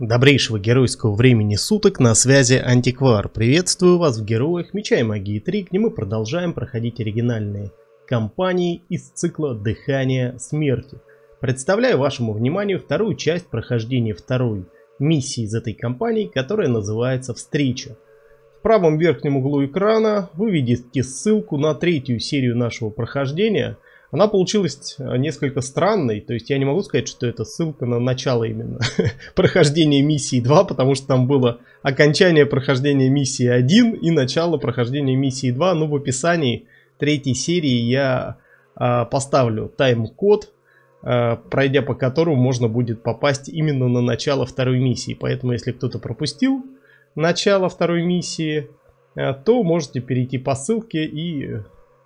Добрейшего геройского времени суток на связи Антиквар. Приветствую вас в Героях Меча и Магии 3, где мы продолжаем проходить оригинальные кампании из цикла Дыхания Смерти. Представляю вашему вниманию вторую часть прохождения второй миссии из этой кампании, которая называется Встреча. В правом верхнем углу экрана вы видите ссылку на третью серию нашего прохождения – она получилась э, несколько странной, то есть я не могу сказать, что это ссылка на начало именно прохождения миссии 2, потому что там было окончание прохождения миссии 1 и начало прохождения миссии 2, но в описании третьей серии я э, поставлю тайм-код, э, пройдя по которому можно будет попасть именно на начало второй миссии, поэтому если кто-то пропустил начало второй миссии, э, то можете перейти по ссылке и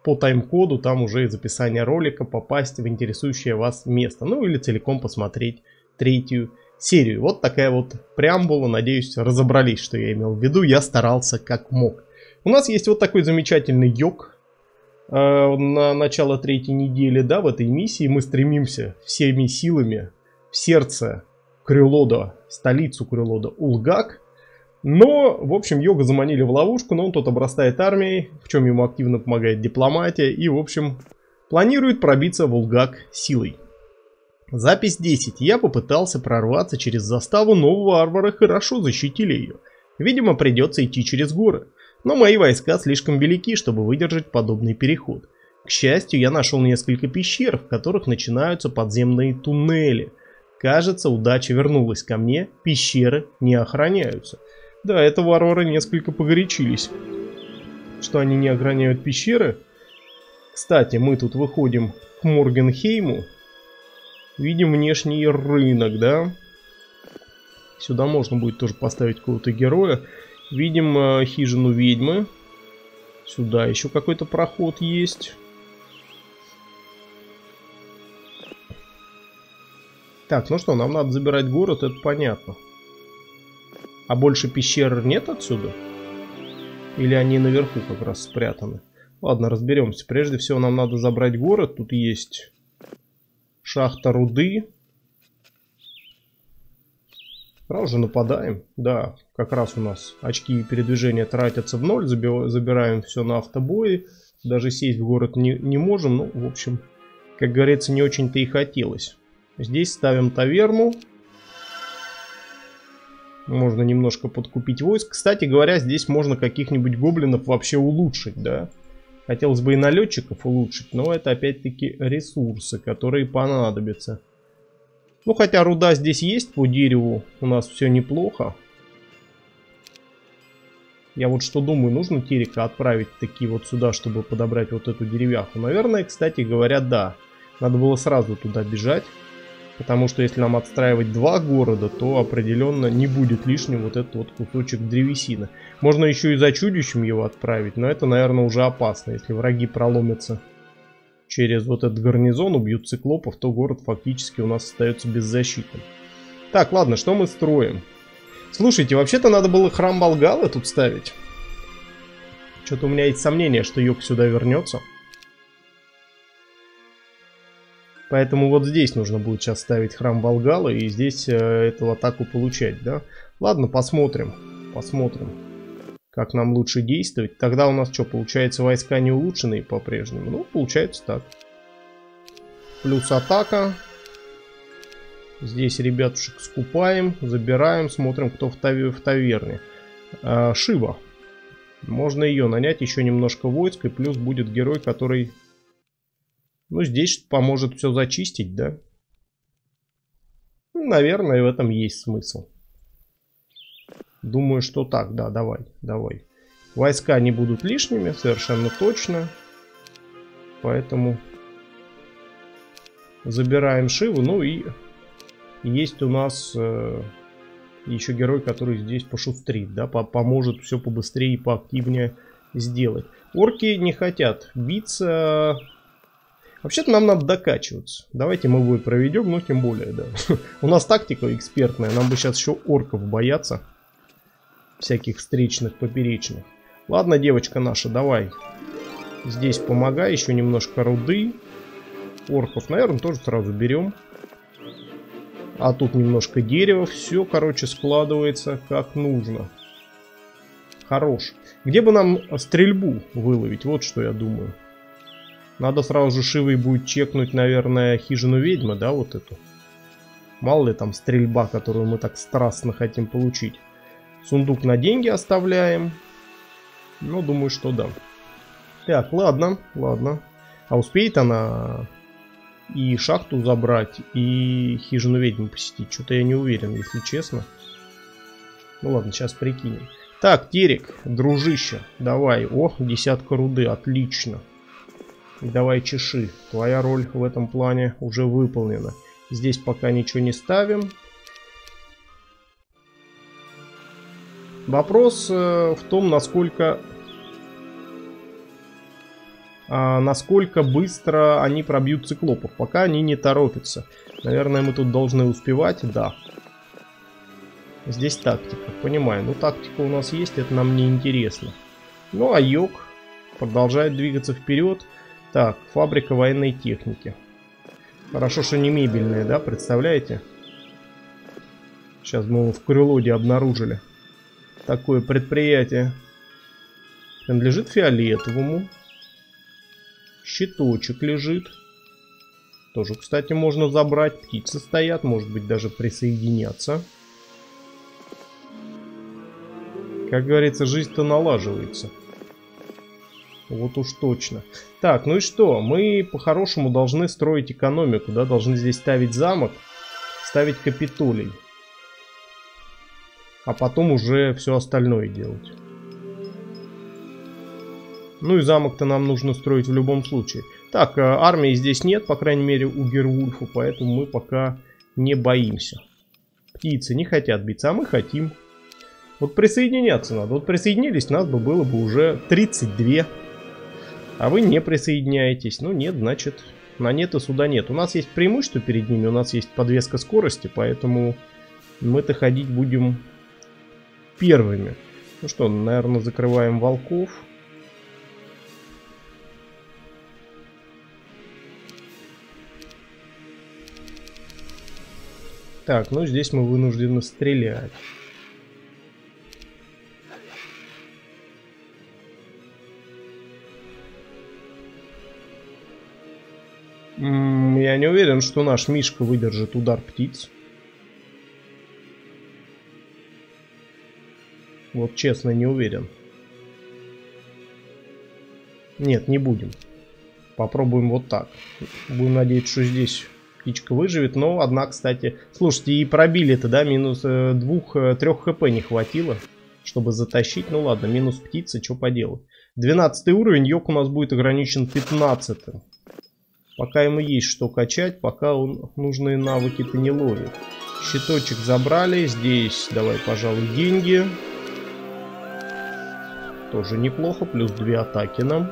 по тайм-коду там уже из описания ролика попасть в интересующее вас место. Ну или целиком посмотреть третью серию. Вот такая вот преамбула. Надеюсь, разобрались, что я имел в виду. Я старался как мог. У нас есть вот такой замечательный йог э, на начало третьей недели, да, в этой миссии. Мы стремимся всеми силами в сердце Крюлода, столицу Крюлода Улгак – но, в общем, Йога заманили в ловушку, но он тут обрастает армией, в чем ему активно помогает дипломатия, и, в общем, планирует пробиться в Улгак силой. Запись 10. Я попытался прорваться через заставу, но варвары хорошо защитили ее. Видимо, придется идти через горы. Но мои войска слишком велики, чтобы выдержать подобный переход. К счастью, я нашел несколько пещер, в которых начинаются подземные туннели. Кажется, удача вернулась ко мне, пещеры не охраняются. Да, это варвары несколько погорячились, что они не охраняют пещеры. Кстати, мы тут выходим к Моргенхейму. Видим внешний рынок, да? Сюда можно будет тоже поставить какого-то героя. Видим э, хижину ведьмы. Сюда еще какой-то проход есть. Так, ну что, нам надо забирать город, это понятно. А больше пещер нет отсюда? Или они наверху как раз спрятаны? Ладно, разберемся. Прежде всего нам надо забрать город. Тут есть шахта руды. Сразу же нападаем. Да, как раз у нас очки передвижения тратятся в ноль. Забираем все на автобои. Даже сесть в город не, не можем. Ну, в общем, как говорится, не очень-то и хотелось. Здесь ставим таверну. Можно немножко подкупить войск. Кстати говоря, здесь можно каких-нибудь гоблинов вообще улучшить, да. Хотелось бы и налетчиков улучшить, но это опять-таки ресурсы, которые понадобятся. Ну, хотя руда здесь есть по дереву, у нас все неплохо. Я вот что думаю, нужно Терека отправить такие вот сюда, чтобы подобрать вот эту деревяху? Наверное, кстати говоря, да. Надо было сразу туда бежать. Потому что если нам отстраивать два города, то определенно не будет лишним вот этот вот кусочек древесины. Можно еще и за чудищем его отправить, но это, наверное, уже опасно. Если враги проломятся через вот этот гарнизон, убьют циклопов, то город фактически у нас остается беззащитным. Так, ладно, что мы строим? Слушайте, вообще-то надо было храм Болгалы тут ставить. Что-то у меня есть сомнение, что Йог сюда вернется. Поэтому вот здесь нужно будет сейчас ставить храм Волгала и здесь э, эту атаку получать, да? Ладно, посмотрим. Посмотрим, как нам лучше действовать. Тогда у нас что, получается войска не улучшенные по-прежнему? Ну, получается так. Плюс атака. Здесь ребятушек скупаем, забираем, смотрим, кто в, тавер в таверне. А, Шива. Можно ее нанять, еще немножко войск, и плюс будет герой, который ну, здесь поможет все зачистить, да? Ну, наверное, в этом есть смысл. Думаю, что так, да, давай, давай. Войска не будут лишними, совершенно точно. Поэтому забираем Шиву. Ну и есть у нас э, еще герой, который здесь пошустрит, да, по поможет все побыстрее и поактивнее сделать. Орки не хотят биться Вообще-то нам надо докачиваться. Давайте мы бой проведем, ну тем более, да. У нас тактика экспертная, нам бы сейчас еще орков бояться. Всяких встречных, поперечных. Ладно, девочка наша, давай. Здесь помогай, еще немножко руды. Орков, наверное, тоже сразу берем. А тут немножко дерева. Все, короче, складывается как нужно. Хорош. Где бы нам стрельбу выловить? Вот что я думаю. Надо сразу же Шивой будет чекнуть, наверное, хижину ведьмы, да, вот эту. Мало ли там стрельба, которую мы так страстно хотим получить. Сундук на деньги оставляем. Ну, думаю, что да. Так, ладно, ладно. А успеет она и шахту забрать, и хижину ведьмы посетить? Что-то я не уверен, если честно. Ну ладно, сейчас прикинем. Так, Терек, дружище, давай. О, десятка руды, отлично. Давай чеши. Твоя роль в этом плане уже выполнена. Здесь пока ничего не ставим. Вопрос э, в том, насколько а, насколько быстро они пробьют циклопов. Пока они не торопятся. Наверное, мы тут должны успевать. Да. Здесь тактика. Понимаю. Ну, тактика у нас есть, это нам не интересно. Ну, а Йог продолжает двигаться вперед. Так, фабрика военной техники. Хорошо, что не мебельная, да, представляете? Сейчас мы в Крылоде обнаружили. Такое предприятие. Принадлежит фиолетовому. Щиточек лежит. Тоже, кстати, можно забрать. Птицы стоят, может быть, даже присоединяться. Как говорится, жизнь-то налаживается. Вот уж точно. Так, ну и что? Мы по-хорошему должны строить экономику, да? Должны здесь ставить замок, ставить капитолий. А потом уже все остальное делать. Ну и замок-то нам нужно строить в любом случае. Так, э, армии здесь нет, по крайней мере, у Гервульфа, поэтому мы пока не боимся. Птицы не хотят биться, а мы хотим. Вот присоединяться надо. Вот присоединились, нас бы было бы уже 32. А вы не присоединяетесь. Ну нет, значит, на нет и сюда нет. У нас есть преимущество перед ними, у нас есть подвеска скорости, поэтому мы-то ходить будем первыми. Ну что, наверное, закрываем волков. Так, ну здесь мы вынуждены стрелять. Я не уверен, что наш Мишка выдержит удар птиц. Вот честно, не уверен. Нет, не будем. Попробуем вот так. Будем надеяться, что здесь птичка выживет. Но, одна, кстати... Слушайте, и пробили-то, да? Минус э, двух, э, трех хп не хватило, чтобы затащить. Ну ладно, минус птица, что поделать. 12 уровень, Йок у нас будет ограничен 15 -м. Пока ему есть что качать, пока он нужные навыки-то не ловит. Щиточек забрали. Здесь давай, пожалуй, деньги. Тоже неплохо. Плюс две атаки нам.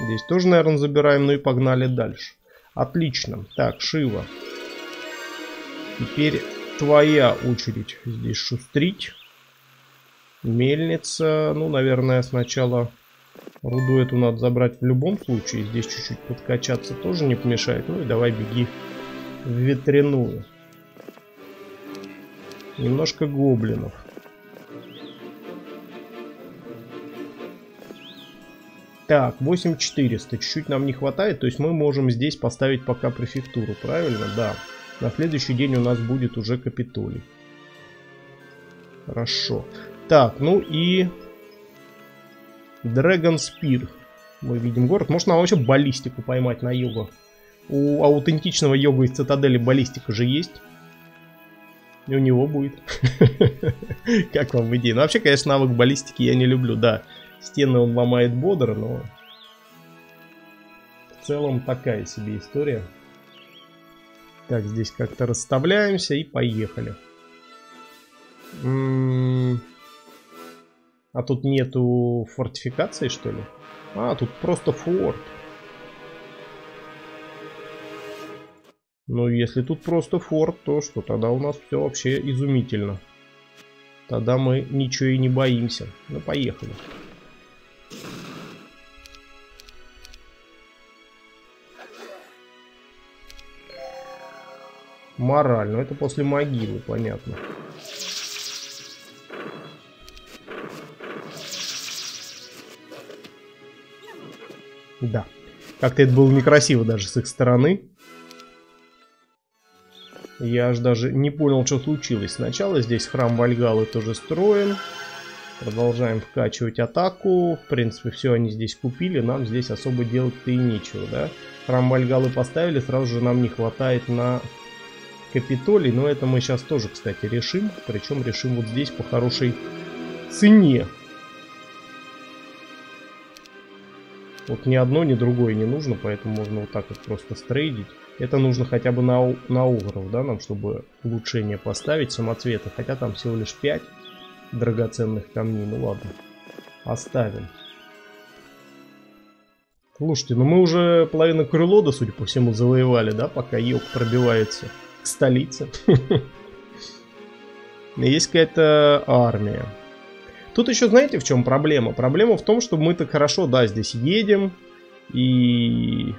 Здесь тоже, наверное, забираем. Ну и погнали дальше. Отлично. Так, Шива. Теперь твоя очередь здесь шустрить. Мельница. Ну, наверное, сначала Руду эту надо забрать в любом случае. Здесь чуть-чуть подкачаться тоже не помешает. Ну и давай беги в ветряную. Немножко гоблинов. Так, 8400. Чуть-чуть нам не хватает. То есть мы можем здесь поставить пока префектуру. Правильно? Да. На следующий день у нас будет уже Капитолий. Хорошо. Так, ну и Dragon Spear. Мы видим город. Может нам вообще баллистику поймать на юго? У аутентичного йога из цитадели баллистика же есть. И у него будет. Как вам идея? Ну вообще, конечно, навык баллистики я не люблю. Да, стены он ломает бодро, но... В целом такая себе история. Так, здесь как-то расставляемся и поехали. М -м а тут нету фортификации, что ли? А, тут просто форт. Ну, если тут просто форт, то что? Тогда у нас все вообще изумительно. Тогда мы ничего и не боимся. Ну, поехали. Мораль. Но это после могилы, понятно. Да. Как-то это было некрасиво даже с их стороны. Я аж даже не понял, что случилось. Сначала здесь храм Вальгалы тоже строим. Продолжаем вкачивать атаку. В принципе, все они здесь купили. Нам здесь особо делать-то и нечего, да? Храм Вальгалы поставили. Сразу же нам не хватает на Капитолий. Но это мы сейчас тоже, кстати, решим. Причем решим вот здесь по хорошей цене. Вот ни одно, ни другое не нужно, поэтому можно вот так вот просто стрейдить. Это нужно хотя бы на, на угров, да, нам, чтобы улучшение поставить самоцвета. Хотя там всего лишь 5 драгоценных камней. Ну ладно, оставим. Слушайте, ну мы уже половину крылода, судя по всему, завоевали, да, пока Йог пробивается к столице. Есть какая-то армия. Тут еще знаете в чем проблема? Проблема в том, что мы так хорошо, да, здесь едем. И...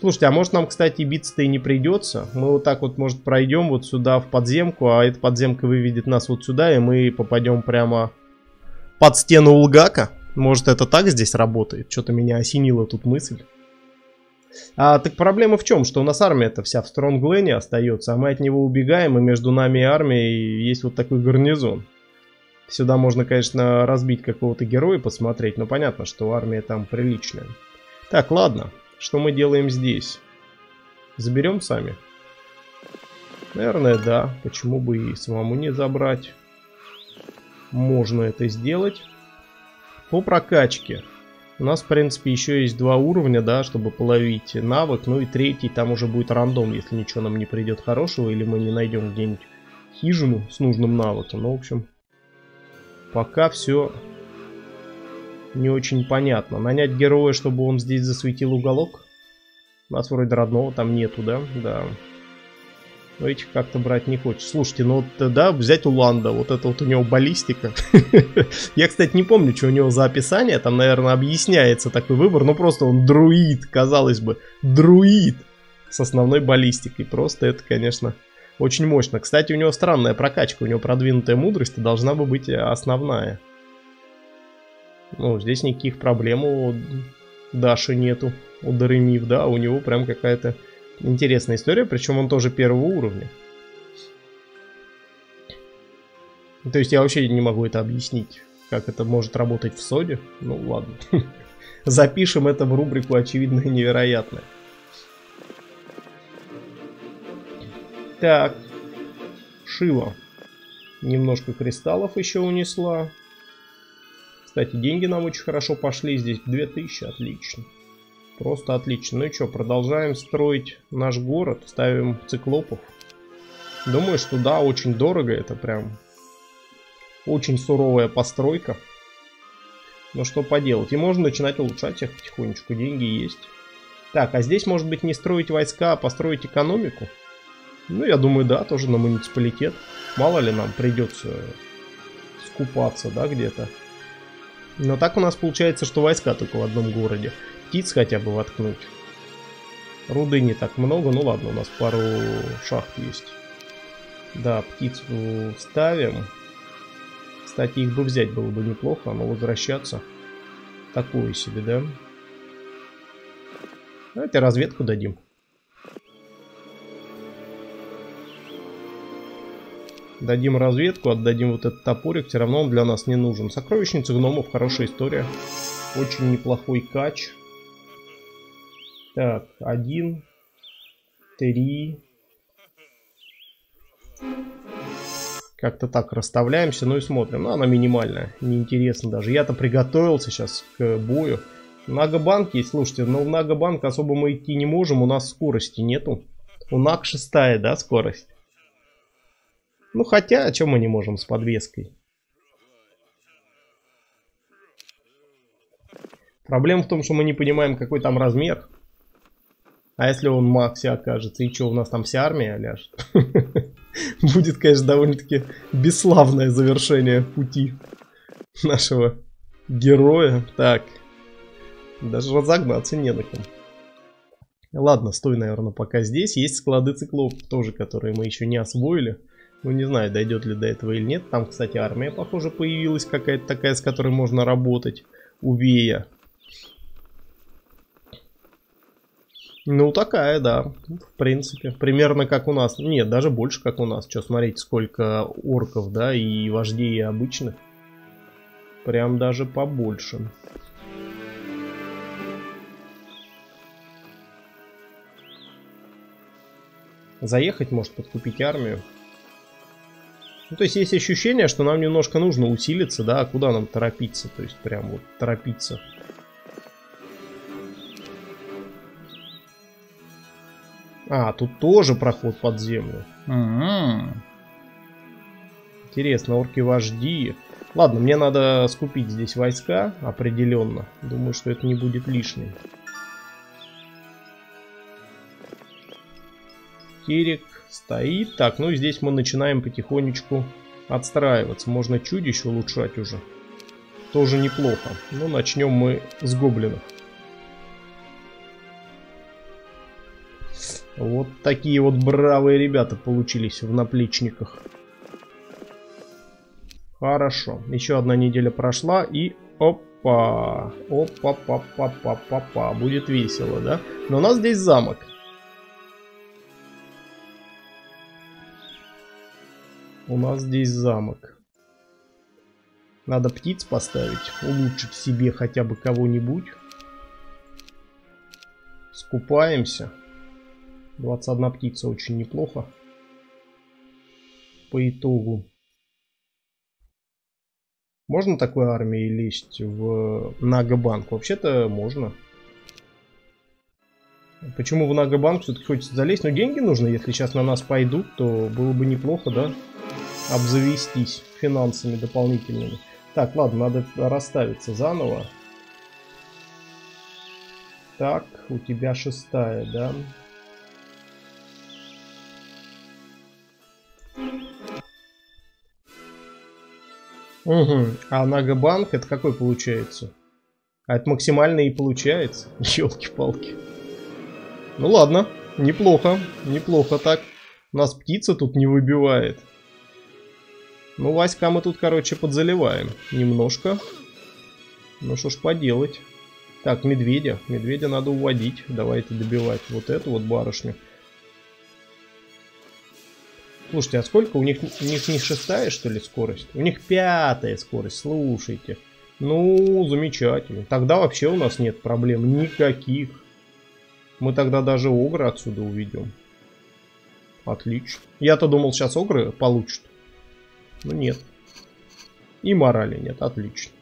Слушайте, а может нам, кстати, биться-то и не придется? Мы вот так вот, может, пройдем вот сюда в подземку, а эта подземка выведет нас вот сюда, и мы попадем прямо под стену Улгака. Может, это так здесь работает? Что-то меня осенила тут мысль. А, так проблема в чем? Что у нас армия-то вся в Стронглене остается, а мы от него убегаем, и между нами и армией есть вот такой гарнизон. Сюда можно, конечно, разбить какого-то героя, посмотреть, но понятно, что армия там приличная. Так, ладно. Что мы делаем здесь? Заберем сами? Наверное, да. Почему бы и самому не забрать? Можно это сделать. По прокачке. У нас, в принципе, еще есть два уровня, да, чтобы половить навык. Ну и третий, там уже будет рандом, если ничего нам не придет хорошего, или мы не найдем где-нибудь хижину с нужным навыком. Ну, в общем, Пока все не очень понятно. Нанять героя, чтобы он здесь засветил уголок? У нас вроде родного там нету, да? Да. Но этих как-то брать не хочется. Слушайте, ну вот, да, взять Уланда, вот это вот у него баллистика. Я, кстати, не помню, что у него за описание, там, наверное, объясняется такой выбор, но просто он друид, казалось бы, друид с основной баллистикой. Просто это, конечно, очень мощно. Кстати, у него странная прокачка, у него продвинутая мудрость должна бы быть основная. Ну, здесь никаких проблем у Даши нету, у Даремив, да, у него прям какая-то интересная история, причем он тоже первого уровня. То есть я вообще не могу это объяснить, как это может работать в соде. Ну ладно. Запишем это в рубрику очевидно невероятное. Так. Шива. Немножко кристаллов еще унесла. Кстати, деньги нам очень хорошо пошли. Здесь 2000, отлично. Просто отлично. Ну и что, продолжаем строить наш город. Ставим циклопов. Думаю, что да, очень дорого. Это прям очень суровая постройка. Но что поделать. И можно начинать улучшать их потихонечку. Деньги есть. Так, а здесь может быть не строить войска, а построить экономику. Ну, я думаю, да, тоже на муниципалитет. Мало ли нам придется скупаться, да, где-то. Но так у нас получается, что войска только в одном городе. Птиц хотя бы воткнуть. Руды не так много, ну ладно, у нас пару шахт есть. Да, птицу ставим. Кстати, их бы взять было бы неплохо, но возвращаться такое себе, да? Давайте разведку дадим. Дадим разведку, отдадим вот этот топорик, все равно он для нас не нужен. Сокровищница гномов, хорошая история. Очень неплохой кач. Так, один, три. Как-то так расставляемся, ну и смотрим. Ну, она минимальная, неинтересно даже. Я-то приготовился сейчас к бою. Нагобанк есть, слушайте, но в Нагобанк особо мы идти не можем, у нас скорости нету. У Наг шестая, да, скорость? Ну хотя, о чем мы не можем с подвеской? Проблема в том, что мы не понимаем, какой там размер. А если он Макси окажется, и что, у нас там вся армия ляжет? Будет, конечно, довольно-таки бесславное завершение пути нашего героя. Так, даже разогнаться не на ком. Ладно, стой, наверное, пока здесь. Есть склады циклов тоже, которые мы еще не освоили. Ну, не знаю, дойдет ли до этого или нет. Там, кстати, армия, похоже, появилась какая-то такая, с которой можно работать. У Вея. Ну, такая, да. В принципе. Примерно как у нас. Нет, даже больше, как у нас. Что, смотрите, сколько орков, да, и вождей обычных. Прям даже побольше. Заехать, может, подкупить армию. Ну, то есть есть ощущение, что нам немножко нужно усилиться, да, а куда нам торопиться? То есть прям вот торопиться. А, тут тоже проход под землю. М-м. Интересно, орки-вожди. Ладно, мне надо скупить здесь войска, определенно. Думаю, что это не будет лишним. Терек стоит. Так, ну и здесь мы начинаем потихонечку отстраиваться. Можно чудищ улучшать уже. Тоже неплохо. Ну, начнем мы с гоблинов. Вот такие вот бравые ребята получились в наплечниках. Хорошо. Еще одна неделя прошла и опа. Опа, па, па, па, па, па. Будет весело, да? Но у нас здесь замок. У нас здесь замок. Надо птиц поставить, улучшить себе хотя бы кого-нибудь. Скупаемся. 21 птица очень неплохо. По итогу. Можно такой армией лезть в Нагобанк? Вообще-то можно. Почему в Нагобанк все-таки хочется залезть? Но деньги нужны. Если сейчас на нас пойдут, то было бы неплохо, да? Обзавестись финансами дополнительными. Так, ладно, надо расставиться заново. Так, у тебя шестая, да? Угу. А Нагобанк это какой получается? А это максимально и получается. Елки-палки. Ну ладно, неплохо, неплохо так. Нас птица тут не выбивает. Ну, Васька мы тут, короче, подзаливаем. Немножко. Ну, что ж поделать. Так, медведя. Медведя надо уводить. Давайте добивать вот эту вот барышню. Слушайте, а сколько? У них, у них не шестая, что ли, скорость? У них пятая скорость, слушайте. Ну, замечательно. Тогда вообще у нас нет проблем никаких. Мы тогда даже Огры отсюда уведем. Отлично. Я-то думал, сейчас Огры получат. Ну нет. И морали нет, отлично.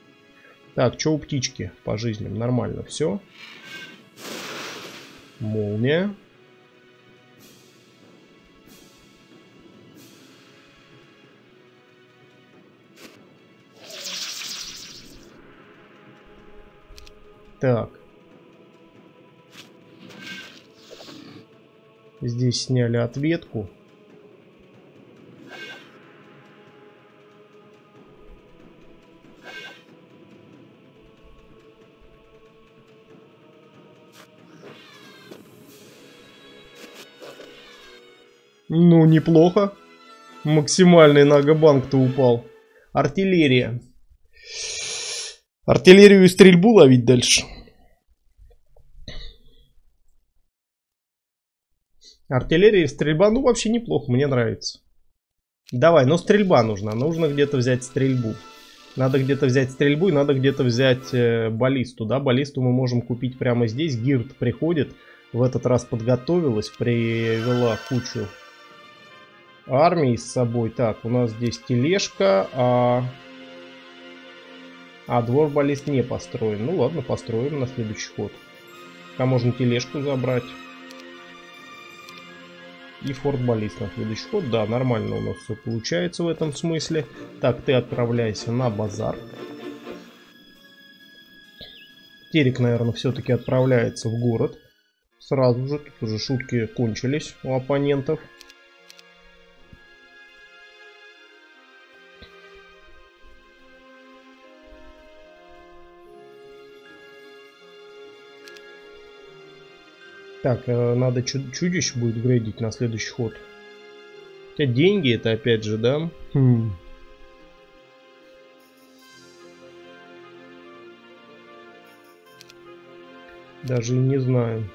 Так, что у птички по жизням? Нормально все. Молния. Так. Здесь сняли ответку. Ну, неплохо. Максимальный нагобанк-то упал. Артиллерия. Артиллерию и стрельбу ловить дальше. Артиллерия и стрельба, ну вообще неплохо, мне нравится. Давай, но стрельба нужна, нужно где-то взять стрельбу. Надо где-то взять стрельбу и надо где-то взять э, баллисту, да, баллисту мы можем купить прямо здесь. Гирт приходит, в этот раз подготовилась, привела кучу армии с собой. Так, у нас здесь тележка, а... А двор баллист не построен. Ну ладно, построим на следующий ход. А можно тележку забрать. И форт баллист на следующий ход. Да, нормально у нас все получается в этом смысле. Так, ты отправляйся на базар. Терек, наверное, все-таки отправляется в город. Сразу же, тут уже шутки кончились у оппонентов. Так, э, надо чудищ будет грейдить на следующий ход. Хотя деньги это опять же, да? Хм. Даже и не знаю.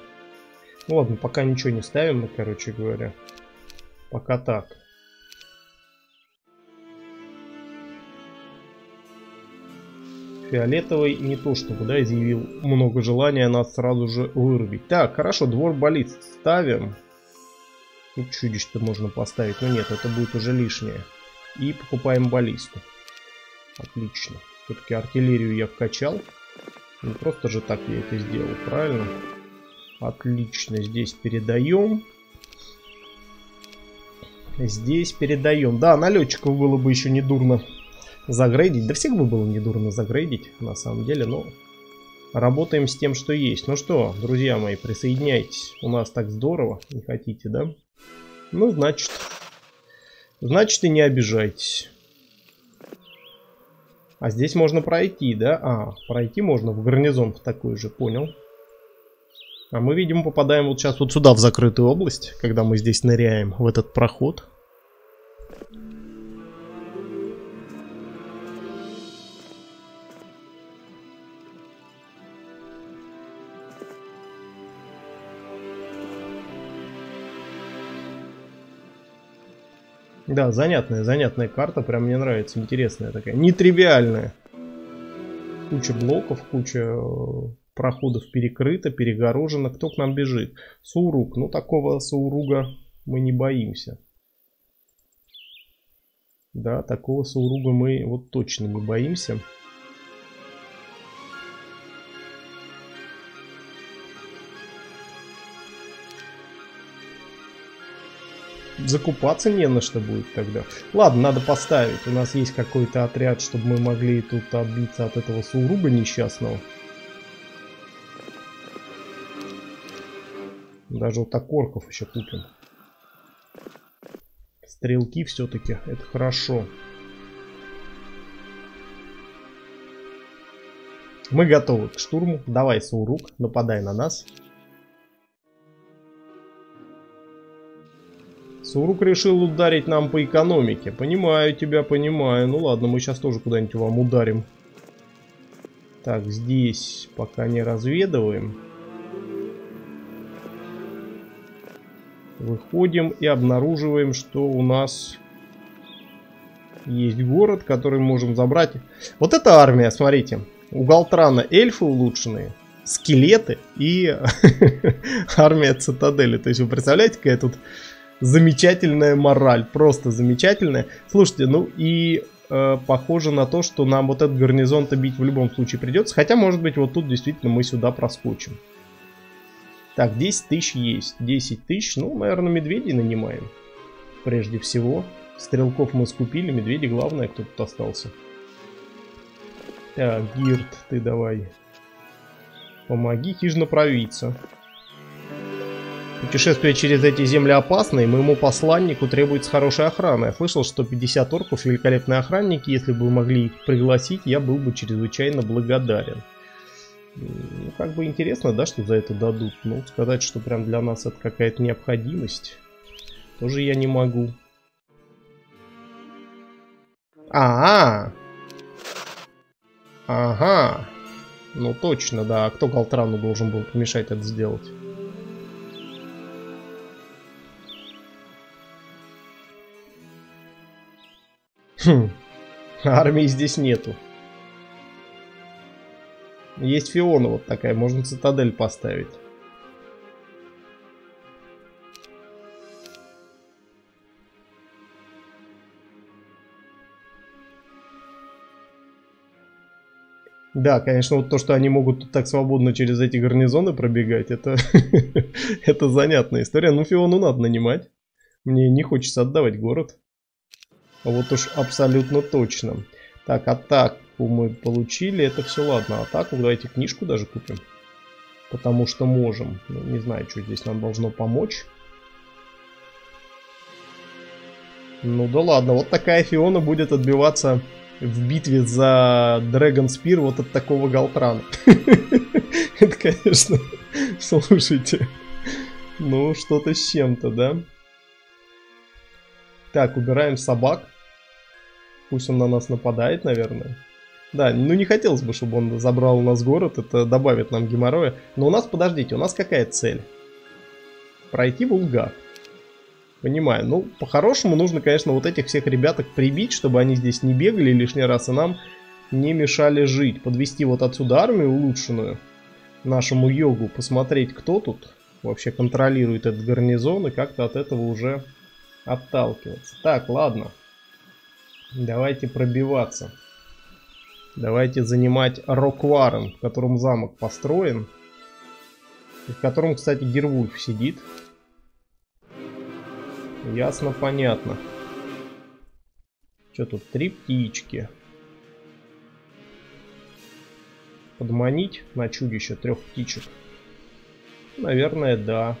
Ну ладно, пока ничего не ставим короче говоря. Пока так. Фиолетовый не то чтобы, да, изъявил много желания нас сразу же вырубить. Так, хорошо, двор болит. Ставим. Ну, чудищ-то можно поставить, но нет, это будет уже лишнее. И покупаем баллисту. Отлично. Все-таки артиллерию я вкачал. Не просто же так я это сделал, правильно? Отлично, здесь передаем. Здесь передаем. Да, налетчиков было бы еще не дурно загрейдить. Да всех бы было не дурно загрейдить, на самом деле, но работаем с тем, что есть. Ну что, друзья мои, присоединяйтесь. У нас так здорово, не хотите, да? Ну, значит, значит и не обижайтесь. А здесь можно пройти, да? А, пройти можно в гарнизон в такой же, понял. А мы, видимо, попадаем вот сейчас вот сюда, в закрытую область, когда мы здесь ныряем в этот проход. Да, занятная, занятная карта, прям мне нравится, интересная такая, нетривиальная. Куча блоков, куча э, проходов перекрыто, перегорожено. Кто к нам бежит? Саурук. Ну, такого Сауруга мы не боимся. Да, такого Сауруга мы вот точно не боимся. Закупаться не на что будет тогда. Ладно, надо поставить. У нас есть какой-то отряд, чтобы мы могли тут отбиться от этого Сауруга несчастного. Даже вот так орков еще купим. Стрелки все-таки, это хорошо. Мы готовы к штурму. Давай, Саурук, нападай на нас. Сурук решил ударить нам по экономике. Понимаю тебя, понимаю. Ну ладно, мы сейчас тоже куда-нибудь вам ударим. Так, здесь пока не разведываем. Выходим и обнаруживаем, что у нас есть город, который можем забрать. Вот эта армия, смотрите. У Галтрана эльфы улучшенные, скелеты и армия цитадели. То есть вы представляете, какая тут замечательная мораль, просто замечательная. Слушайте, ну и э, похоже на то, что нам вот этот гарнизон-то бить в любом случае придется. Хотя, может быть, вот тут действительно мы сюда проскочим. Так, 10 тысяч есть. 10 тысяч, ну, наверное, медведей нанимаем. Прежде всего. Стрелков мы скупили, медведи главное, кто тут остался. Так, Гирт, ты давай. Помоги хижно провидца. Путешествие через эти земли опасно, и моему посланнику требуется хорошая охрана. Я слышал, что 50 орков великолепные охранники. Если бы вы могли их пригласить, я был бы чрезвычайно благодарен. Ну, как бы интересно, да, что за это дадут. Ну, сказать, что прям для нас это какая-то необходимость, тоже я не могу. А, -а, -а. Ага. Ну точно, да. А кто Галтрану должен был помешать это сделать? Хм. Армии здесь нету. Есть Фиона вот такая, можно цитадель поставить. Да, конечно, вот то, что они могут так свободно через эти гарнизоны пробегать, это, это занятная история. Ну, Фиону надо нанимать. Мне не хочется отдавать город. Вот уж абсолютно точно. Так, атаку мы получили. Это все ладно. Атаку давайте книжку даже купим. Потому что можем. Ну, не знаю, что здесь нам должно помочь. Ну да ладно. Вот такая Фиона будет отбиваться в битве за Dragon Spear вот от такого Галтрана. Это, конечно, слушайте, Ну, что-то с чем-то, да? Так, убираем собак. Пусть он на нас нападает, наверное. Да, ну не хотелось бы, чтобы он забрал у нас город, это добавит нам геморроя. Но у нас, подождите, у нас какая цель? Пройти Вулгар. Понимаю. Ну, по-хорошему нужно, конечно, вот этих всех ребяток прибить, чтобы они здесь не бегали лишний раз, и нам не мешали жить. Подвести вот отсюда армию улучшенную нашему йогу, посмотреть, кто тут вообще контролирует этот гарнизон, и как-то от этого уже отталкиваться. Так, ладно. Давайте пробиваться. Давайте занимать Рокварен, в котором замок построен. В котором, кстати, Гервульф сидит. Ясно, понятно. Что тут? Три птички. Подманить на чудище трех птичек? Наверное, да.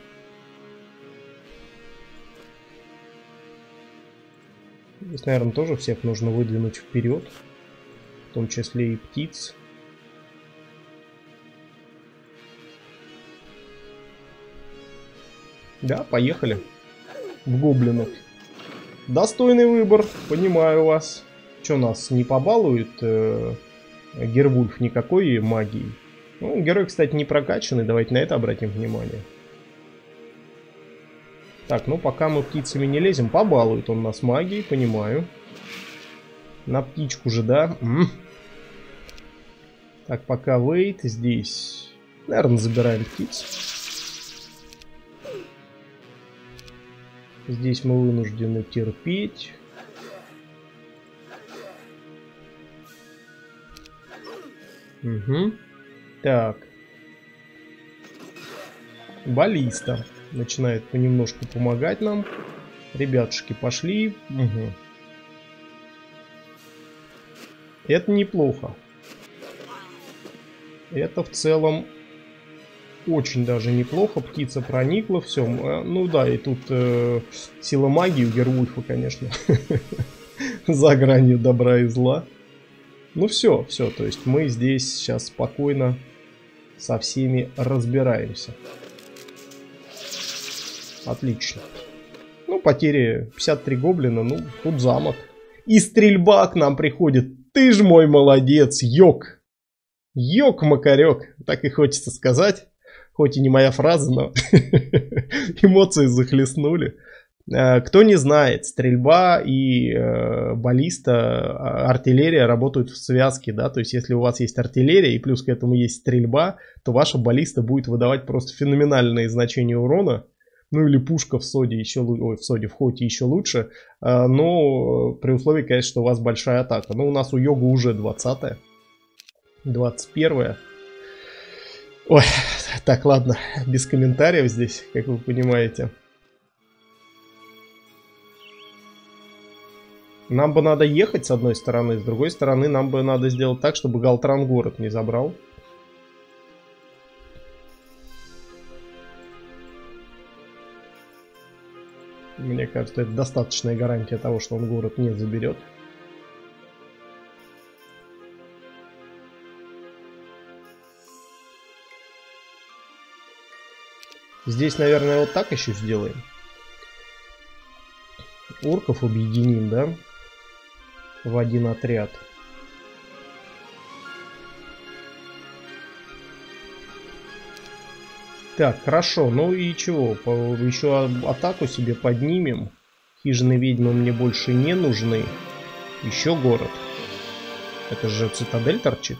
Здесь, наверное, тоже всех нужно выдвинуть вперед. В том числе и птиц. Да, поехали. В гоблинов. Достойный выбор, понимаю вас. Что нас не побалует э, Гервульф никакой магией? Ну, герой, кстати, не прокачанный, давайте на это обратим внимание. Так, ну пока мы птицами не лезем, побалует он нас магией, понимаю. На птичку же, да? М -м. Так, пока вейт здесь. Наверное, забираем птиц. Здесь мы вынуждены терпеть. Угу. Так. Баллиста начинает понемножку помогать нам. Ребятушки пошли. Угу. Это неплохо. Это в целом очень даже неплохо. Птица проникла, все. Э, ну да, и тут э, сила магии у Гервульфа, конечно. За гранью добра и зла. Ну все, все. То есть мы здесь сейчас спокойно со всеми разбираемся. Отлично. Ну, потери 53 гоблина, ну, тут замок. И стрельба к нам приходит. Ты ж мой молодец, Йок. Йок, Макарек, так и хочется сказать. Хоть и не моя фраза, но эмоции захлестнули. Э, кто не знает, стрельба и э, баллиста, а, артиллерия работают в связке, да, то есть если у вас есть артиллерия и плюс к этому есть стрельба, то ваша баллиста будет выдавать просто феноменальные значения урона, ну или пушка в соде еще ой, в соде в хоте еще лучше, э, но при условии, конечно, что у вас большая атака. Но у нас у йога уже 20 -е, 21 -е. Ой, так, ладно, без комментариев здесь, как вы понимаете. Нам бы надо ехать с одной стороны, с другой стороны нам бы надо сделать так, чтобы Галтран город не забрал. Мне кажется, это достаточная гарантия того, что он город не заберет. Здесь, наверное, вот так еще сделаем. Орков объединим, да? в один отряд. Так, хорошо, ну и чего, еще атаку себе поднимем. Хижины ведьмы мне больше не нужны. Еще город. Это же цитадель торчит.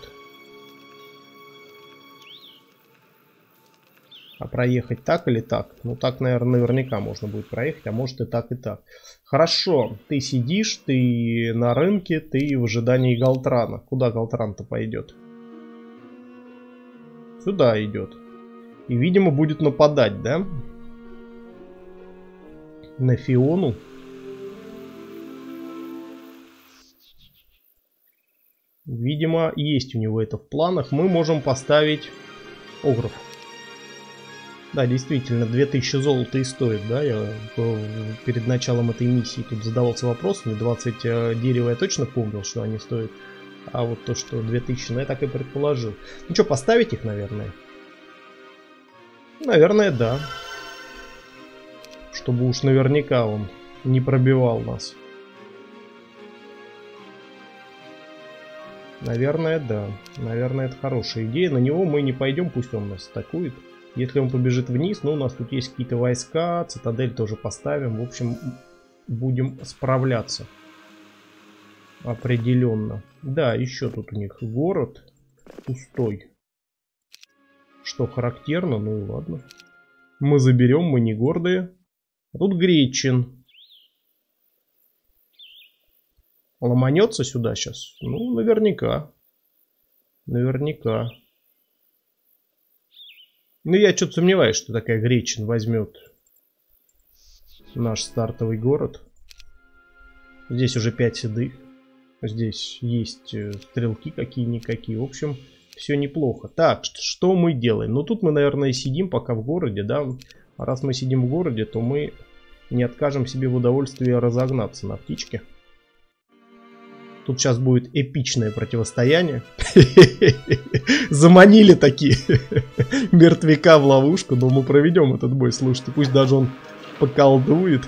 А проехать так или так? Ну так, наверное, наверняка можно будет проехать, а может и так, и так. Хорошо, ты сидишь, ты на рынке, ты в ожидании Галтрана. Куда Галтран-то пойдет? Сюда идет. И, видимо, будет нападать, да? На Фиону. Видимо, есть у него это в планах. Мы можем поставить Огров. Да, действительно, 2000 золота и стоит, да, я перед началом этой миссии тут задавался вопросами, 20 э, дерева я точно помнил, что они стоят, а вот то, что 2000, ну я так и предположил. Ну что, поставить их, наверное? Наверное, да. Чтобы уж наверняка он не пробивал нас. Наверное, да. Наверное, это хорошая идея. На него мы не пойдем, пусть он нас атакует. Если он побежит вниз, ну, у нас тут есть какие-то войска, цитадель тоже поставим. В общем, будем справляться. Определенно. Да, еще тут у них город пустой. Что характерно, ну ладно. Мы заберем, мы не гордые. А тут Гречин. Ломанется сюда сейчас? Ну, наверняка. Наверняка. Ну, я что-то сомневаюсь, что такая Гречин возьмет наш стартовый город. Здесь уже 5 седых. Здесь есть э, стрелки какие-никакие. В общем, все неплохо. Так, что мы делаем? Ну, тут мы, наверное, сидим пока в городе, да? Раз мы сидим в городе, то мы не откажем себе в удовольствии разогнаться на птичке. Тут сейчас будет эпичное противостояние. Заманили такие мертвяка в ловушку, но мы проведем этот бой. Слушайте, пусть даже он поколдует.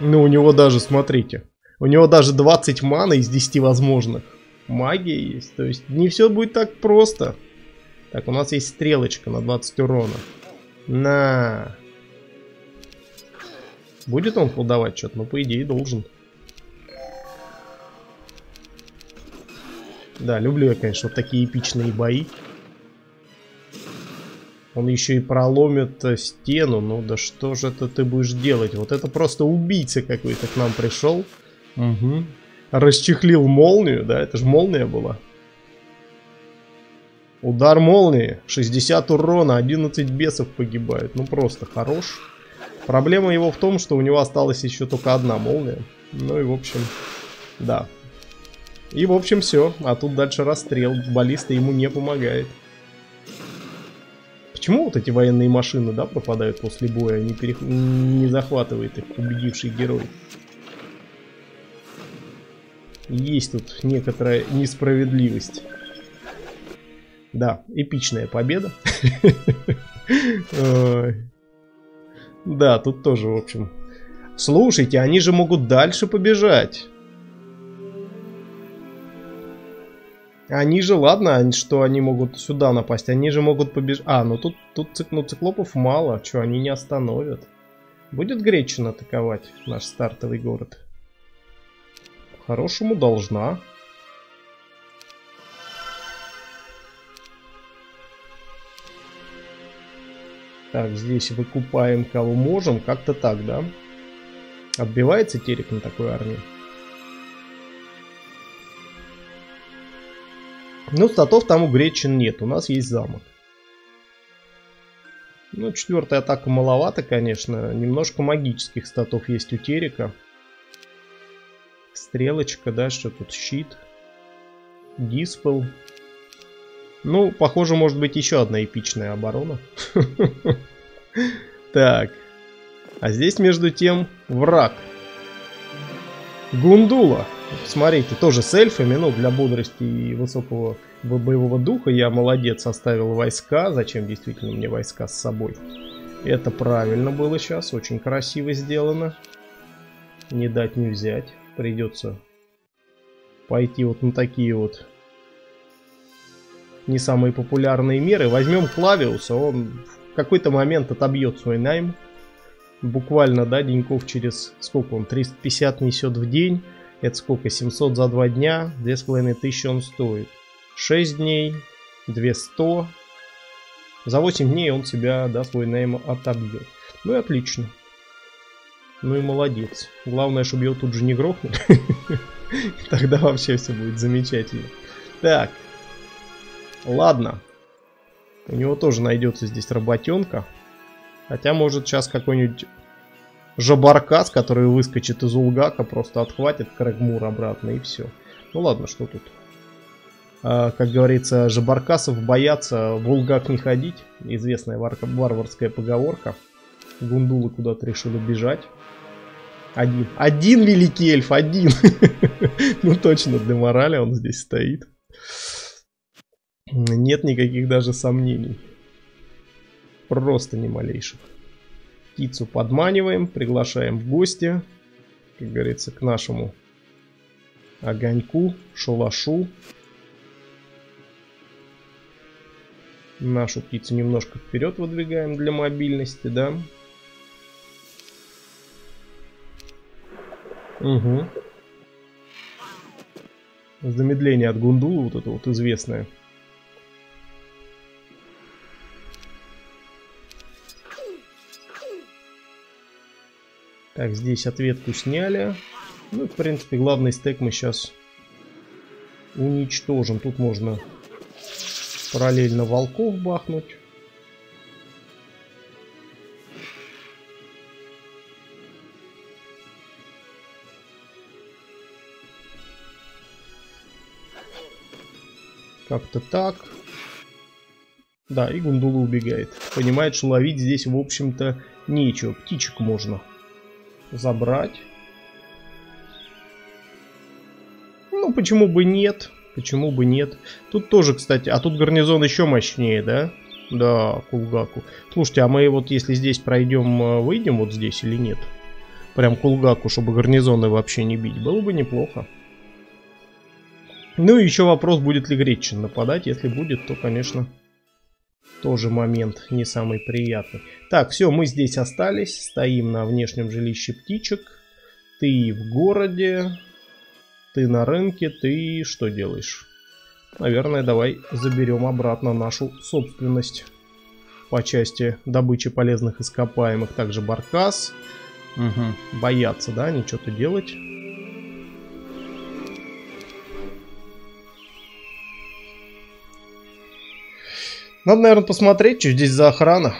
Ну, у него даже, смотрите, у него даже 20 маны из 10 возможных. Магия есть. То есть не все будет так просто. Так, у нас есть стрелочка на 20 урона. На. Будет он колдовать что-то? Ну, по идее, должен. Да, люблю я, конечно, вот такие эпичные бои. Он еще и проломит э, стену. Ну да что же это ты будешь делать? Вот это просто убийца какой-то к нам пришел. Угу. Расчехлил молнию, да? Это же молния была. Удар молнии. 60 урона, 11 бесов погибает. Ну просто хорош. Проблема его в том, что у него осталась еще только одна молния. Ну и в общем, да. И в общем все. А тут дальше расстрел. Баллиста ему не помогает. Почему вот эти военные машины, да, пропадают после боя, не, перех... не захватывает их победивший герой? Есть тут некоторая несправедливость. Да, эпичная победа. Да, тут тоже, в общем. Слушайте, они же могут дальше побежать. Они же, ладно, что они могут сюда напасть, они же могут побежать... А, ну тут, тут ну, циклопов мало, что они не остановят. Будет Гречин атаковать наш стартовый город? Хорошему должна. Так, здесь выкупаем кого можем, как-то так, да? Отбивается Терек на такой армии? Ну, статов там у Гречин нет, у нас есть замок. Ну, четвертая атака маловато, конечно. Немножко магических статов есть у Терека. Стрелочка, да, что тут? Щит. Диспел. Ну, похоже, может быть еще одна эпичная оборона. Так. А здесь, между тем, враг. Гундула. Смотрите, тоже с эльфами, ну, для бодрости и высокого боевого духа я молодец, оставил войска. Зачем действительно мне войска с собой? Это правильно было сейчас, очень красиво сделано. Не дать не взять. Придется пойти вот на такие вот не самые популярные меры. Возьмем Клавиуса, он в какой-то момент отобьет свой найм. Буквально, да, деньков через, сколько он, 350 несет в день. Это сколько? 700 за 2 дня, 2500 он стоит. 6 дней, 200. За 8 дней он себя, да, свой найм отобьет. Ну и отлично. Ну и молодец. Главное, чтобы его тут же не грохнули. Тогда вообще все будет замечательно. Так. Ладно. У него тоже найдется здесь работенка. Хотя, может, сейчас какой-нибудь Жабаркас, который выскочит из Улгака, просто отхватит Крэгмур обратно и все. Ну ладно, что тут. А, как говорится, Жабаркасов боятся в Улгак не ходить. Известная варварская поговорка. Гундулы куда-то решили бежать. Один. Один великий эльф, один. ну точно, для морали он здесь стоит. Нет никаких даже сомнений. Просто ни малейших. Птицу подманиваем, приглашаем в гости, как говорится, к нашему огоньку, шалашу. Нашу птицу немножко вперед выдвигаем для мобильности, да. Угу. Замедление от гундулы, вот это вот известное. Так, здесь ответку сняли. Ну, в принципе, главный стек мы сейчас уничтожим. Тут можно параллельно волков бахнуть. Как-то так. Да, и Гундула убегает. Понимает, что ловить здесь, в общем-то, нечего. Птичек можно забрать. Ну, почему бы нет? Почему бы нет? Тут тоже, кстати, а тут гарнизон еще мощнее, да? Да, Кулгаку. Слушайте, а мы вот если здесь пройдем, э, выйдем вот здесь или нет? Прям Кулгаку, чтобы гарнизоны вообще не бить. Было бы неплохо. Ну и еще вопрос, будет ли Гречин нападать. Если будет, то, конечно, тоже момент не самый приятный. Так, все, мы здесь остались. Стоим на внешнем жилище птичек. Ты в городе. Ты на рынке. Ты что делаешь? Наверное, давай заберем обратно нашу собственность по части добычи полезных ископаемых. Также баркас. Угу. Боятся, да, они что-то делать. Надо, наверное, посмотреть, что здесь за охрана.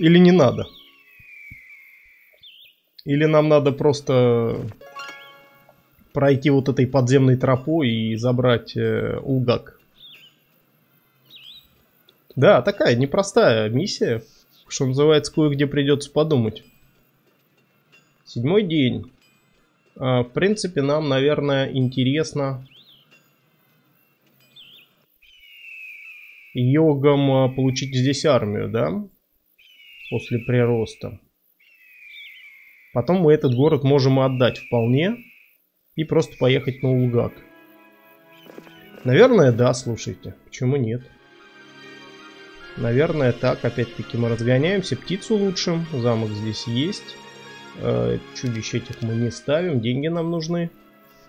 Или не надо? Или нам надо просто пройти вот этой подземной тропой и забрать э, Улгак? Да, такая непростая миссия, что называется, кое-где придется подумать. Седьмой день. А, в принципе, нам, наверное, интересно йогом а, получить здесь армию, да? После прироста. Потом мы этот город можем отдать вполне. И просто поехать на Улгак. Наверное, да, слушайте. Почему нет? Наверное, так. Опять-таки мы разгоняемся. Птицу улучшим. Замок здесь есть. Э, чудищ этих мы не ставим. Деньги нам нужны.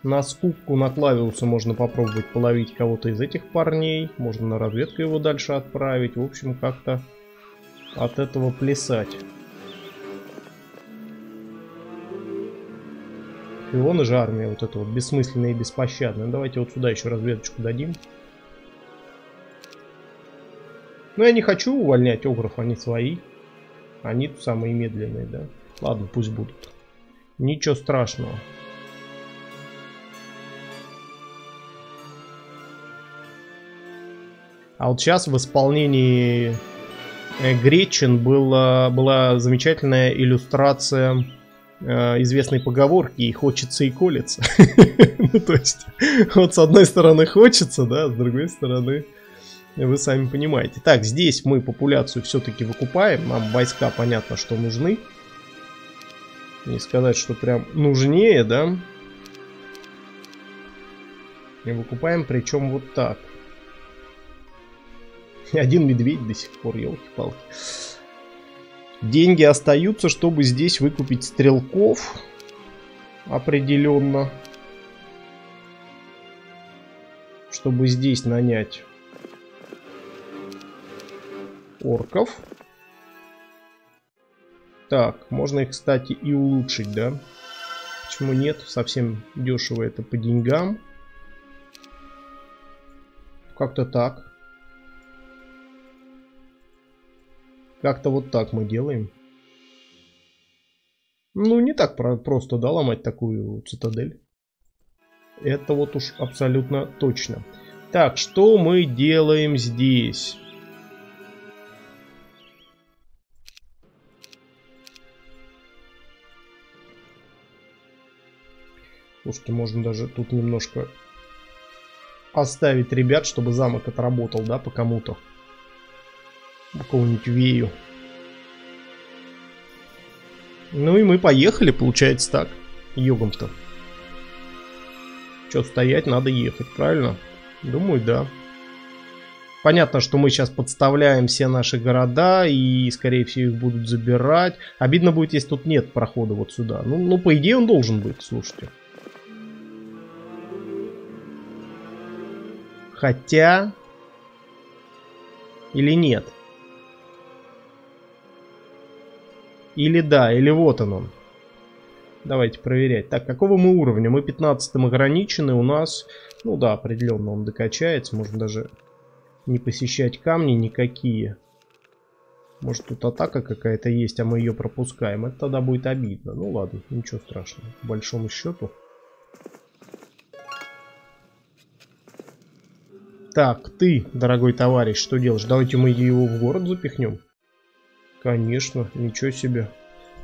На скупку на Клавиуса можно попробовать половить кого-то из этих парней. Можно на разведку его дальше отправить. В общем, как-то от этого плясать. И он же армия вот эта вот бессмысленная и беспощадная. Давайте вот сюда еще разведочку дадим. Но я не хочу увольнять огров, они свои. Они самые медленные, да. Ладно, пусть будут. Ничего страшного. А вот сейчас в исполнении э, Гречин была, была замечательная иллюстрация э, известной поговорки «И хочется, и колется». ну, то есть, вот с одной стороны хочется, да, с другой стороны вы сами понимаете. Так, здесь мы популяцию все-таки выкупаем. Нам войска, понятно, что нужны. Не сказать, что прям нужнее, да. И выкупаем, причем вот так. Один медведь до сих пор, елки-палки. Деньги остаются, чтобы здесь выкупить стрелков. Определенно. Чтобы здесь нанять орков. Так, можно их, кстати, и улучшить, да? Почему нет? Совсем дешево это по деньгам. Как-то так. Как-то вот так мы делаем. Ну, не так про просто, да, ломать такую цитадель. Это вот уж абсолютно точно. Так, что мы делаем здесь? Слушайте, можно даже тут немножко оставить ребят, чтобы замок отработал, да, по кому-то. Какого-нибудь вею. Ну и мы поехали, получается так. Югом-то. Что стоять, надо ехать, правильно? Думаю, да. Понятно, что мы сейчас подставляем все наши города и, скорее всего, их будут забирать. Обидно будет, если тут нет прохода вот сюда. Ну, ну по идее, он должен быть, слушайте. Хотя... Или нет? Или да, или вот он он. Давайте проверять. Так, какого мы уровня? Мы 15 ограничены. У нас, ну да, определенно он докачается. Можно даже не посещать камни никакие. Может тут атака какая-то есть, а мы ее пропускаем. Это тогда будет обидно. Ну ладно, ничего страшного. По большому счету. Так, ты, дорогой товарищ, что делаешь? Давайте мы его в город запихнем. Конечно, ничего себе.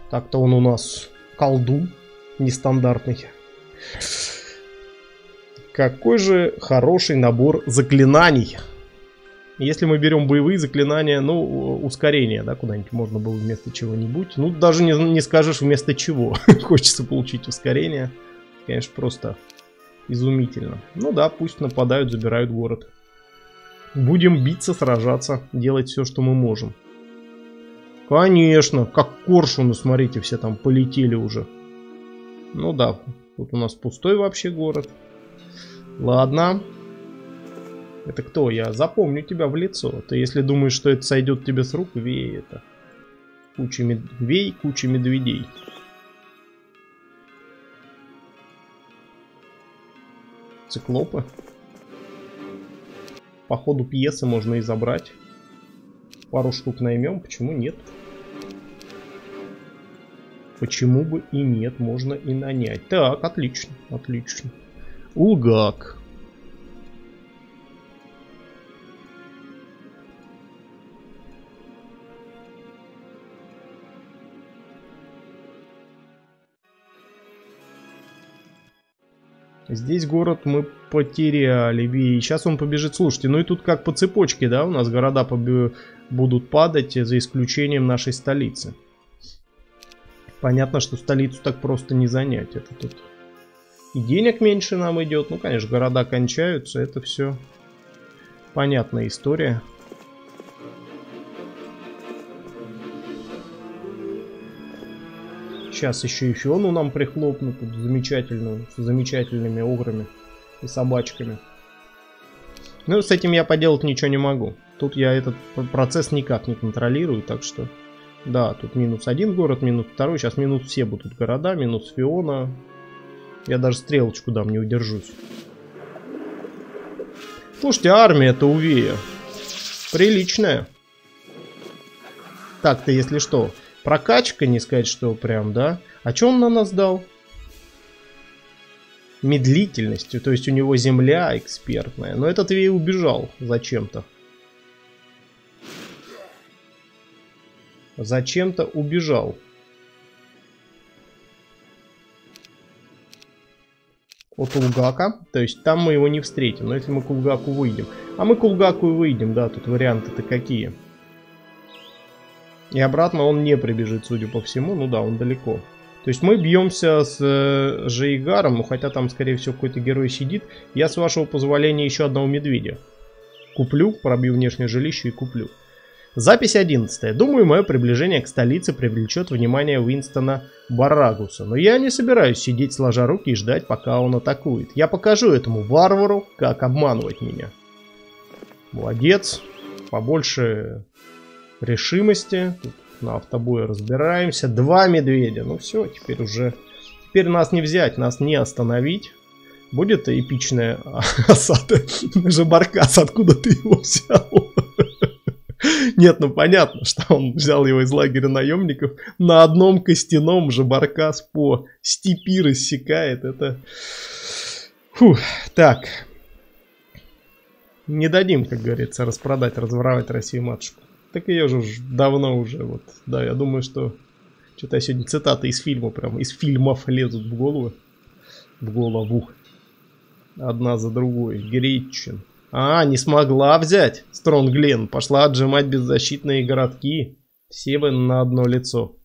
Так-то он у нас колдун нестандартный. Какой же хороший набор заклинаний. Если мы берем боевые заклинания, ну, ускорение, да, куда-нибудь можно было вместо чего-нибудь. Ну, даже не, не скажешь вместо чего. Хочется получить ускорение. Конечно, просто изумительно. Ну да, пусть нападают, забирают город. Будем биться, сражаться, делать все, что мы можем. Конечно, как коршуны, смотрите, все там полетели уже. Ну да, тут у нас пустой вообще город. Ладно. Это кто? Я запомню тебя в лицо. Ты если думаешь, что это сойдет тебе с рук, вей это. Куча мед... Вей, куча медведей. Циклопы. По ходу пьесы можно и забрать. Пару штук наймем, почему нет? Почему бы и нет, можно и нанять. Так, отлично, отлично. Улгак. Здесь город мы потеряли. И сейчас он побежит. Слушайте, ну и тут как по цепочке, да, у нас города будут падать, за исключением нашей столицы. Понятно, что столицу так просто не занять. Это тут и денег меньше нам идет. Ну, конечно, города кончаются. Это все понятная история. Сейчас еще и Фиону нам прихлопнут тут замечательную, с замечательными ограми и собачками. Ну, с этим я поделать ничего не могу. Тут я этот процесс никак не контролирую, так что... Да, тут минус один город, минус второй. Сейчас минус все будут города, минус Фиона. Я даже стрелочку дам, не удержусь. Слушайте, армия-то у Вея. Приличная. Так-то, если что. Прокачка, не сказать, что прям, да? А что он на нас дал? Медлительностью, то есть у него земля экспертная. Но этот Вей убежал зачем-то. Зачем-то убежал. От Улгака. То есть там мы его не встретим. Но если мы к Улгаку выйдем. А мы к Улгаку и выйдем, да, тут варианты-то какие. И обратно он не прибежит, судя по всему. Ну да, он далеко. То есть мы бьемся с э, Жейгаром, ну хотя там, скорее всего, какой-то герой сидит. Я, с вашего позволения, еще одного медведя куплю, пробью внешнее жилище и куплю. Запись 11. Думаю, мое приближение к столице привлечет внимание Уинстона Барагуса. Но я не собираюсь сидеть сложа руки и ждать, пока он атакует. Я покажу этому варвару, как обманывать меня. Молодец. Побольше решимости. Тут на автобое разбираемся. Два медведя. Ну все, теперь уже... Теперь нас не взять, нас не остановить. Будет эпичная осада Жабаркас. Откуда ты его взял? Нет, ну понятно, что он взял его из лагеря наемников. На одном костяном Жабаркас по степи рассекает. Это... Фух, так. Не дадим, как говорится, распродать, разворовать Россию матушку. Так ее же давно уже, вот, да, я думаю, что что-то сегодня цитаты из фильма, прям из фильмов лезут в голову, в голову, одна за другой, Гречин. А, не смогла взять Стронглен. Пошла отжимать беззащитные городки. Все вы на одно лицо.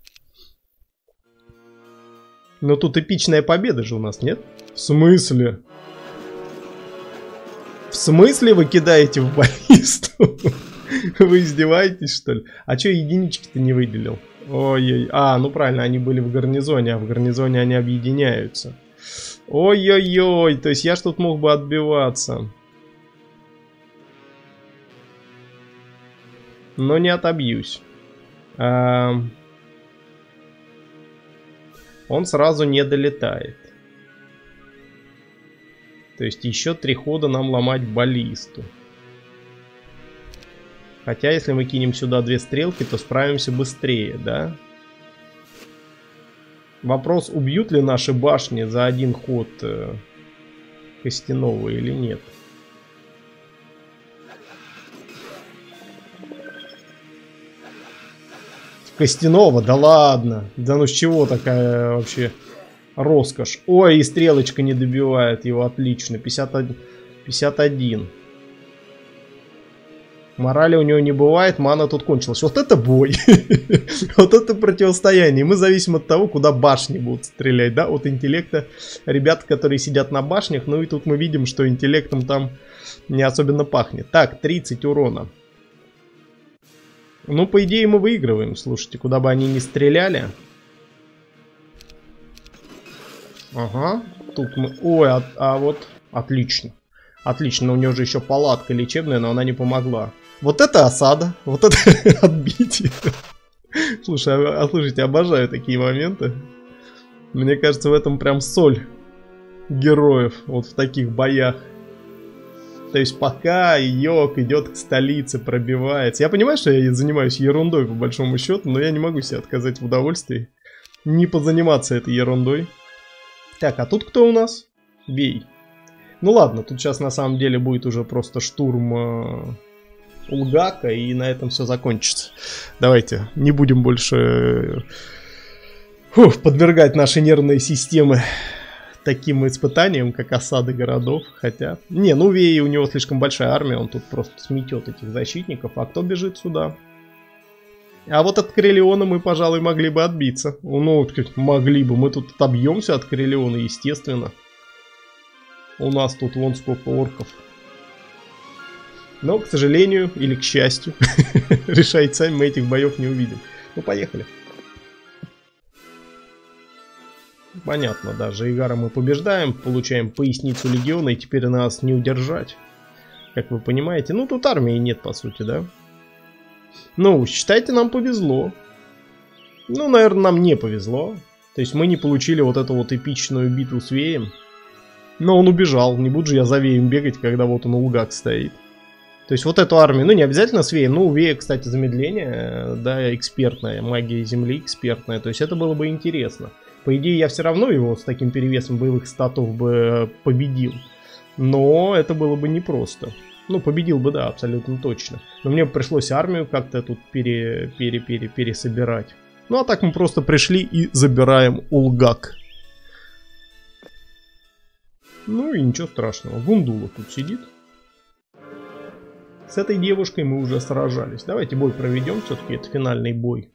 Но тут эпичная победа же у нас, нет? В смысле? В смысле вы кидаете в баллисту? Вы издеваетесь, что ли? А что единички-то не выделил? Ой-ой. А, ну правильно, они были в гарнизоне, а в гарнизоне они объединяются. Ой-ой-ой, то есть я ж тут мог бы отбиваться. Но не отобьюсь. Он сразу не долетает. То есть еще три хода нам ломать баллисту. Хотя, если мы кинем сюда две стрелки, то справимся быстрее, да? Вопрос, убьют ли наши башни за один ход э, Костянова или нет. Костянова? Да ладно. Да ну с чего такая вообще роскошь? Ой, и стрелочка не добивает его. Отлично. 51. 51. Морали у него не бывает, мана тут кончилась. Вот это бой. вот это противостояние. Мы зависим от того, куда башни будут стрелять, да, от интеллекта ребят, которые сидят на башнях. Ну и тут мы видим, что интеллектом там не особенно пахнет. Так, 30 урона. Ну, по идее, мы выигрываем. Слушайте, куда бы они ни стреляли. Ага, тут мы... Ой, а, а вот... Отлично. Отлично, у него же еще палатка лечебная, но она не помогла. Вот это осада, вот это отбитие. Слушай, а, а, слушайте, обожаю такие моменты. Мне кажется, в этом прям соль героев, вот в таких боях. То есть пока Йок идет к столице, пробивается. Я понимаю, что я занимаюсь ерундой по большому счету, но я не могу себе отказать в удовольствии не позаниматься этой ерундой. Так, а тут кто у нас? Бей. Ну ладно, тут сейчас на самом деле будет уже просто штурм э, Улгака, и на этом все закончится. Давайте, не будем больше э, фух, подвергать наши нервные системы таким испытаниям, как осады городов. Хотя, не, ну Вей, у него слишком большая армия, он тут просто сметет этих защитников. А кто бежит сюда? А вот от Крелиона мы, пожалуй, могли бы отбиться. Ну, могли бы. Мы тут отобьемся от Крелиона, естественно. У нас тут вон сколько орков. Но, к сожалению, или к счастью, решайте сами, мы этих боев не увидим. Ну, поехали. Понятно, да, Жейгара мы побеждаем, получаем поясницу легиона, и теперь нас не удержать. Как вы понимаете. Ну, тут армии нет, по сути, да? Ну, считайте, нам повезло. Ну, наверное, нам не повезло. То есть мы не получили вот эту вот эпичную битву с Веем. Но он убежал, не буду же я за Веем бегать, когда вот он у Лугак стоит. То есть вот эту армию, ну не обязательно с Веем, ну у Вея, кстати, замедление, да, экспертная, магия Земли экспертная, то есть это было бы интересно. По идее, я все равно его с таким перевесом боевых статов бы победил. Но это было бы непросто. Ну, победил бы, да, абсолютно точно. Но мне пришлось армию как-то тут пере, пере, пере, пересобирать. Ну, а так мы просто пришли и забираем Улгак. Ну и ничего страшного. Гундула тут сидит. С этой девушкой мы уже сражались. Давайте бой проведем, все-таки это финальный бой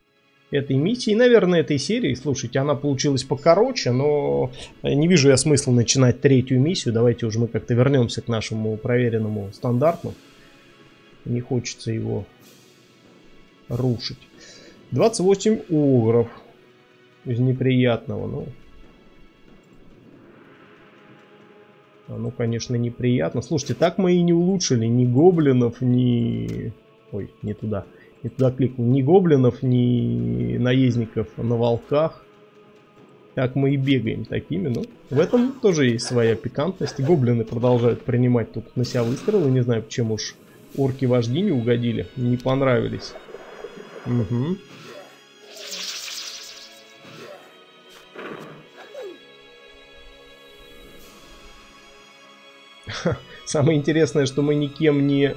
этой миссии. Наверное, этой серии. Слушайте, она получилась покороче, но не вижу я смысла начинать третью миссию. Давайте уже мы как-то вернемся к нашему проверенному стандарту. Не хочется его рушить. 28 огров из неприятного. Ну, ну, конечно, неприятно. Слушайте, так мы и не улучшили ни гоблинов, ни... Ой, не туда не туда кликнул. Ни гоблинов, ни наездников на волках. Так мы и бегаем такими, ну, в этом тоже есть своя пикантность. Гоблины продолжают принимать тут на себя выстрелы, не знаю, почему уж орки-вожди не угодили, не понравились. Угу. Самое интересное, что мы никем не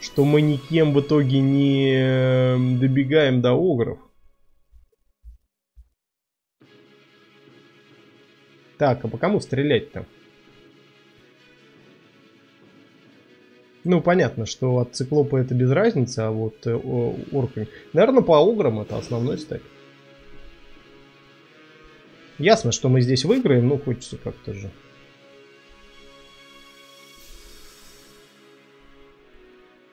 что мы никем в итоге не эм, добегаем до огров. Так, а по кому стрелять-то? Ну, понятно, что от циклопа это без разницы, а вот э, орками... Наверное, по ограм это основной стек. Ясно, что мы здесь выиграем, но хочется как-то же.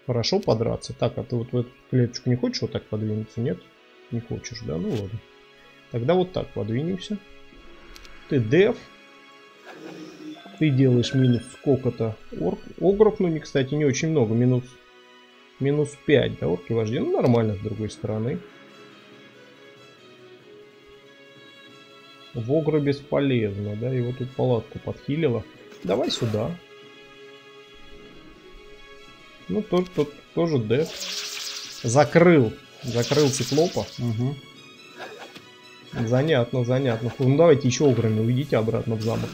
Хорошо подраться. Так, а ты вот в эту клеточку не хочешь вот так подвинуться? Нет? Не хочешь, да? Ну ладно. Тогда вот так подвинемся. Ты деф. Ты делаешь минус сколько-то. Огров, ну, не, кстати, не очень много. Минус, минус 5, да, орки вожди. Ну, нормально, с другой стороны. В огра бесполезно, да, его тут палатку подхилила. Давай сюда. Ну, тот, тот тоже деф. Закрыл. Закрыл циклопа. Угу. Занятно, занятно. Ну, давайте еще ограми уйдите обратно в замок.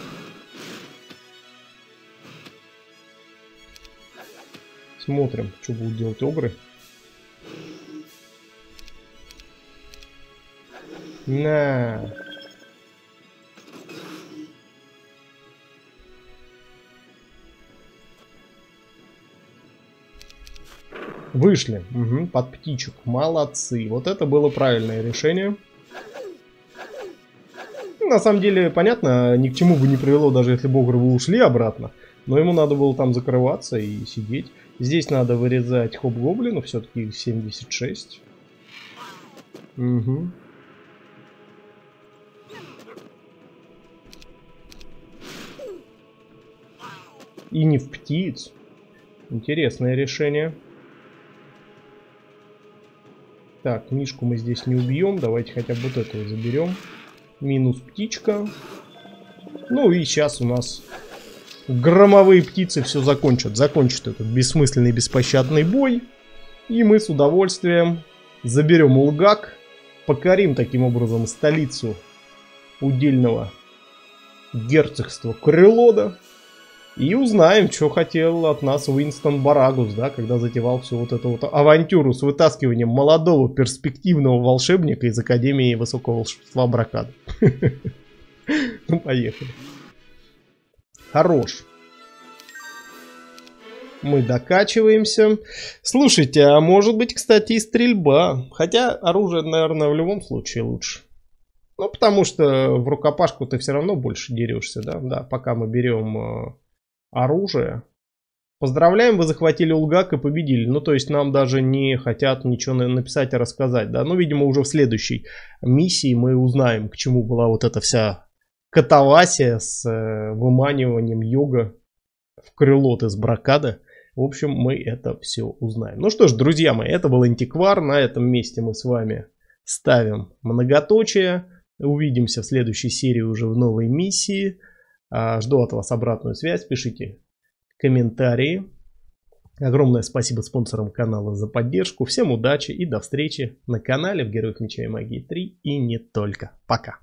Смотрим, что будут делать огры. На. Вышли. Угу, под птичек. Молодцы. Вот это было правильное решение. На самом деле, понятно, ни к чему бы не привело, даже если бы ушли обратно. Но ему надо было там закрываться и сидеть. Здесь надо вырезать хоп-гоблину, все-таки 76. Угу. И не в птиц. Интересное решение. Так, Мишку мы здесь не убьем. Давайте хотя бы вот этого заберем. Минус птичка. Ну и сейчас у нас громовые птицы все закончат. Закончат этот бессмысленный беспощадный бой. И мы с удовольствием заберем Улгак. Покорим таким образом столицу удельного герцогства Крылода. И узнаем, что хотел от нас Уинстон Барагус, да, когда затевал всю вот эту вот авантюру с вытаскиванием молодого перспективного волшебника из Академии Высокого Волшебства Бракада. Ну, поехали. Хорош. Мы докачиваемся. Слушайте, а может быть, кстати, и стрельба. Хотя оружие, наверное, в любом случае лучше. Ну, потому что в рукопашку ты все равно больше дерешься, да? Да, пока мы берем э, оружие. Поздравляем, вы захватили Улгак и победили. Ну, то есть нам даже не хотят ничего написать и рассказать, да. Ну, видимо, уже в следующей миссии мы узнаем, к чему была вот эта вся катавасия с э, выманиванием йога в крылот из бракада. В общем, мы это все узнаем. Ну что ж, друзья мои, это был Антиквар. На этом месте мы с вами ставим многоточие. Увидимся в следующей серии уже в новой миссии. А, жду от вас обратную связь, пишите комментарии. Огромное спасибо спонсорам канала за поддержку. Всем удачи и до встречи на канале в Героях Меча и Магии 3 и не только. Пока.